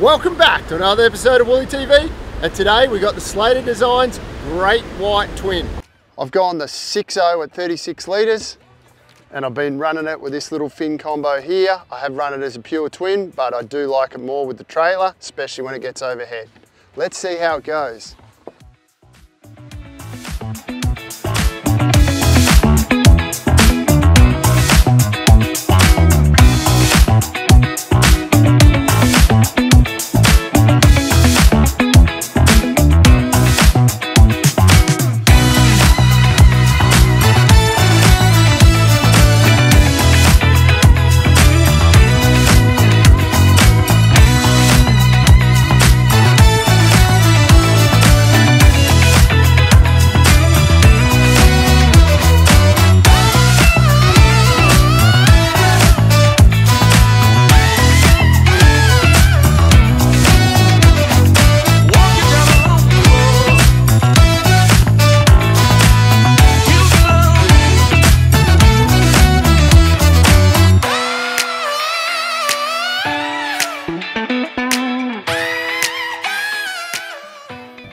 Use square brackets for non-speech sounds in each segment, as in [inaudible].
Welcome back to another episode of Wooly TV and today we got the Slater Designs Great White Twin. I've gone the 6.0 at 36 litres and I've been running it with this little fin combo here. I have run it as a pure twin but I do like it more with the trailer especially when it gets overhead. Let's see how it goes.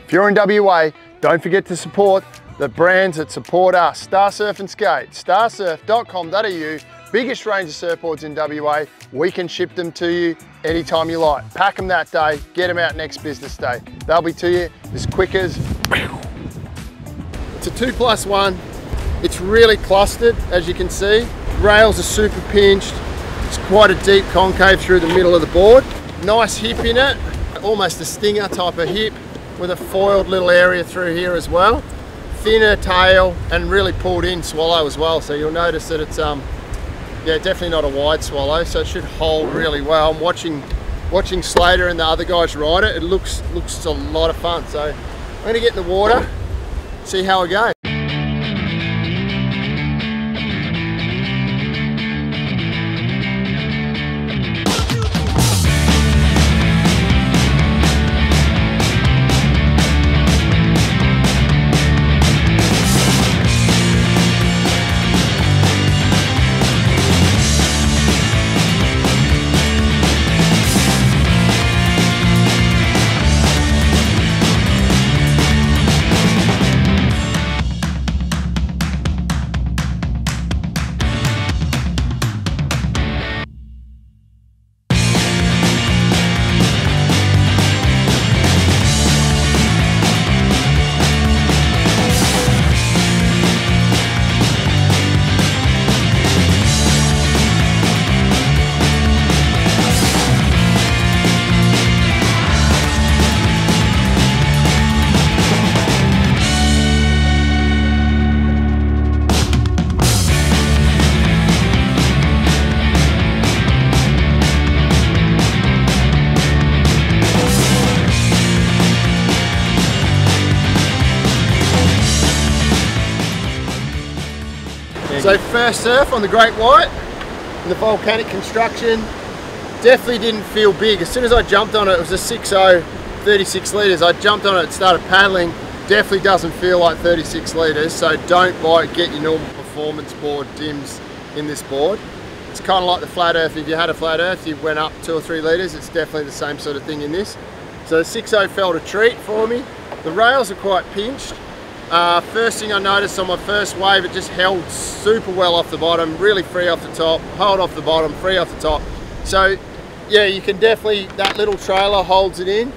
If you're in WA, don't forget to support the brands that support us. Star Surf and Skate, starsurf.com.au, biggest range of surfboards in WA. We can ship them to you anytime you like. Pack them that day, get them out next business day. They'll be to you as quick as... It's a two plus one. It's really clustered, as you can see. Rails are super pinched. It's quite a deep concave through the middle of the board. Nice hip in it, almost a stinger type of hip with a foiled little area through here as well. Thinner tail and really pulled in swallow as well. So you'll notice that it's um, yeah, definitely not a wide swallow. So it should hold really well. I'm watching watching Slater and the other guys ride it. It looks looks a lot of fun. So I'm gonna get in the water, see how it goes. So first surf on the Great White, and the volcanic construction, definitely didn't feel big. As soon as I jumped on it, it was a 6.0, 36 litres. I jumped on it and started paddling. Definitely doesn't feel like 36 litres, so don't buy it, get your normal performance board dims in this board. It's kind of like the flat earth. If you had a flat earth, you went up two or three litres. It's definitely the same sort of thing in this. So the 6.0 felt a treat for me. The rails are quite pinched. Uh, first thing I noticed on my first wave, it just held super well off the bottom, really free off the top, hold off the bottom, free off the top. So yeah, you can definitely, that little trailer holds it in.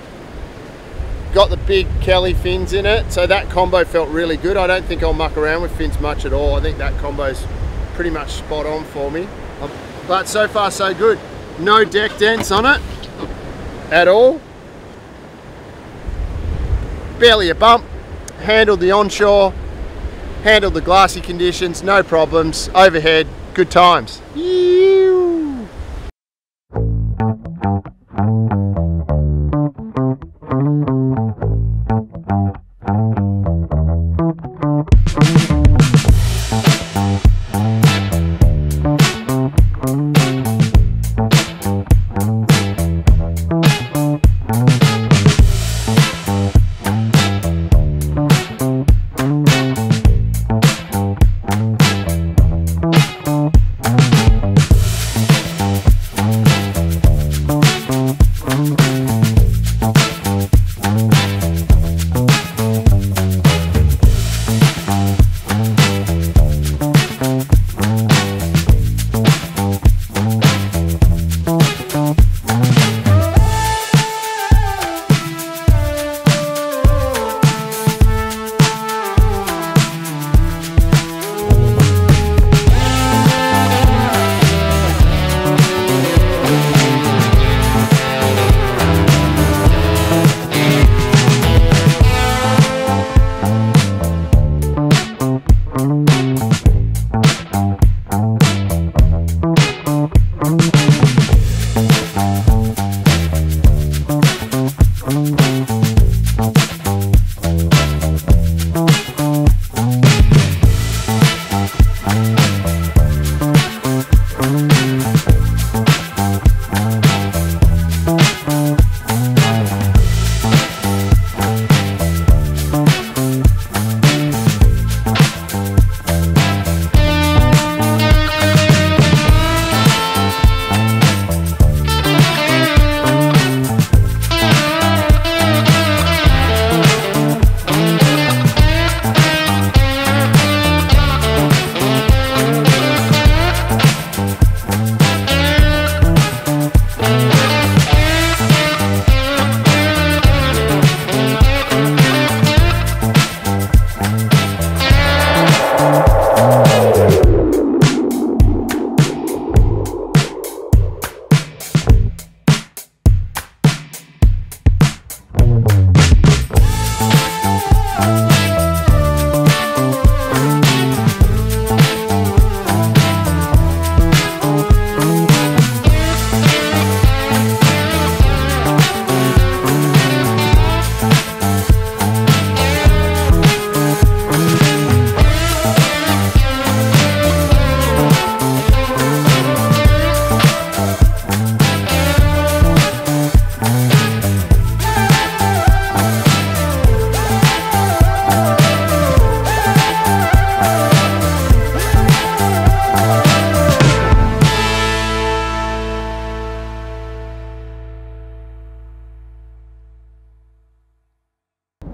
Got the big Kelly fins in it, so that combo felt really good. I don't think I'll muck around with fins much at all. I think that combo's pretty much spot on for me. Um, but so far so good. No deck dents on it at all. Barely a bump handled the onshore, handled the glassy conditions, no problems, overhead, good times.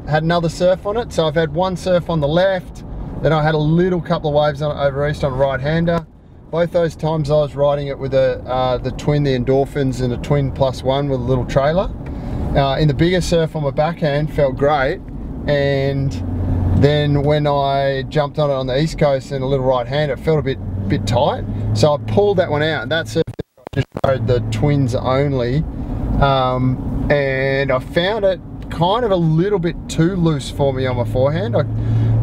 Had another surf on it. So I've had one surf on the left, then I had a little couple of waves on it over east on right-hander. Both those times I was riding it with a, uh, the twin, the Endorphins, and a twin plus one with a little trailer. Uh, in the bigger surf on my backhand, felt great. And then when I jumped on it on the east coast in a little right hand, it felt a bit bit tight. So I pulled that one out. And that surf just rode the twins only. Um, and I found it kind of a little bit too loose for me on my forehand. I,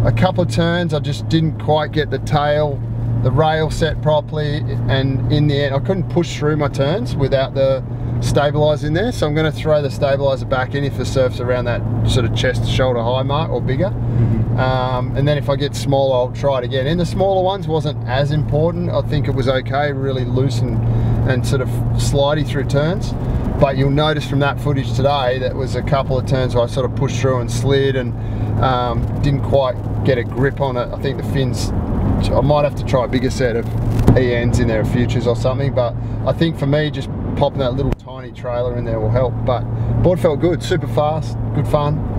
a couple of turns, I just didn't quite get the tail, the rail set properly, and in the end, I couldn't push through my turns without the stabilizer in there. So I'm going to throw the stabilizer back in if the surf's around that sort of chest shoulder high mark or bigger. Mm -hmm. um, and then if I get smaller, I'll try it again. And the smaller ones wasn't as important. I think it was okay, really loose and, and sort of slidey through turns. But you'll notice from that footage today that was a couple of turns where I sort of pushed through and slid and um, didn't quite get a grip on it. I think the fins, I might have to try a bigger set of ENs in there, futures or something. But I think for me, just popping that little tiny trailer in there will help. But board felt good, super fast, good fun.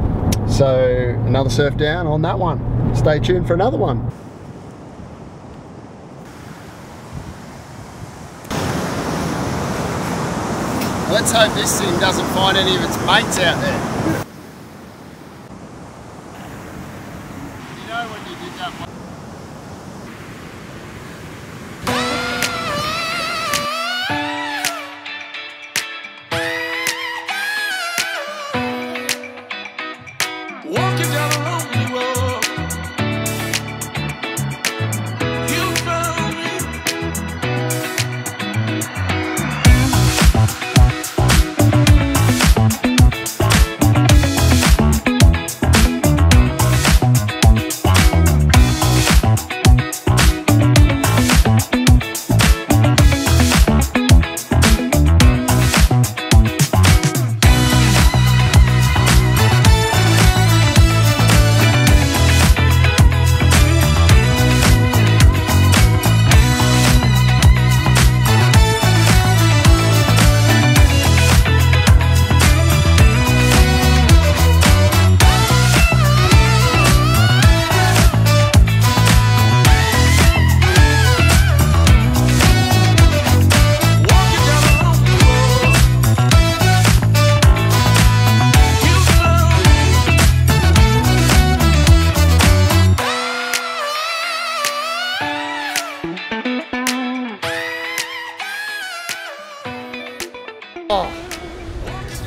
So another surf down on that one. Stay tuned for another one. Let's hope this thing doesn't find any of its mates out there.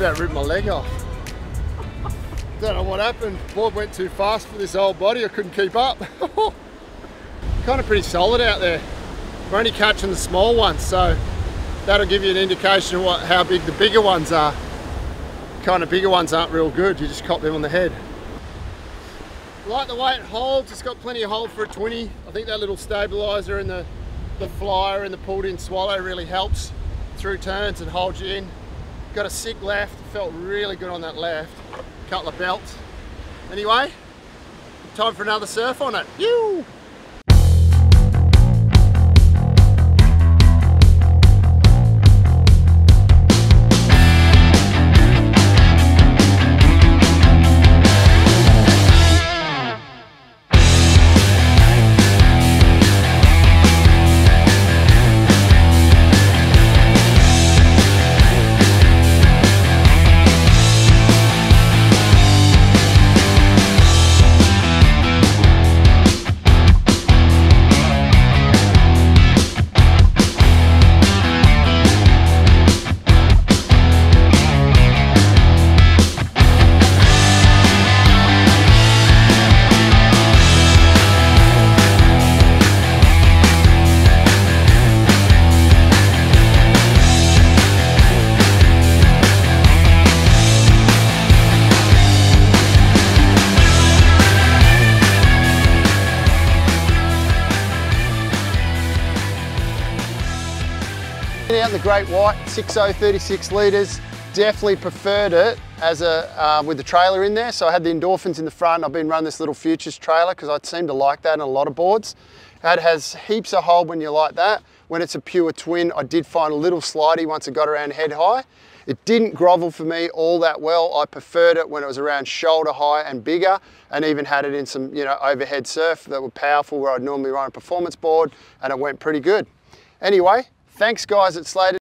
About ripped my leg off. Don't know what happened. Board went too fast for this old body. I couldn't keep up. [laughs] kind of pretty solid out there. We're only catching the small ones, so that'll give you an indication of what, how big the bigger ones are. Kind of bigger ones aren't real good. You just cop them on the head. Like the way it holds, it's got plenty of hold for a 20. I think that little stabilizer and the, the flyer and the pulled in swallow really helps through turns and holds you in. Got a sick left, felt really good on that left. Couple of belts. Anyway, time for another surf on it. You. Out the Great White, 6.0, 36 litres. Definitely preferred it as a uh, with the trailer in there. So I had the endorphins in the front. I've been running this little Futures trailer because I seem to like that on a lot of boards. It has heaps of hold when you like that. When it's a pure twin, I did find a little slidey once it got around head high. It didn't grovel for me all that well. I preferred it when it was around shoulder high and bigger and even had it in some you know overhead surf that were powerful where I'd normally run a performance board and it went pretty good. Anyway, thanks guys at Slater.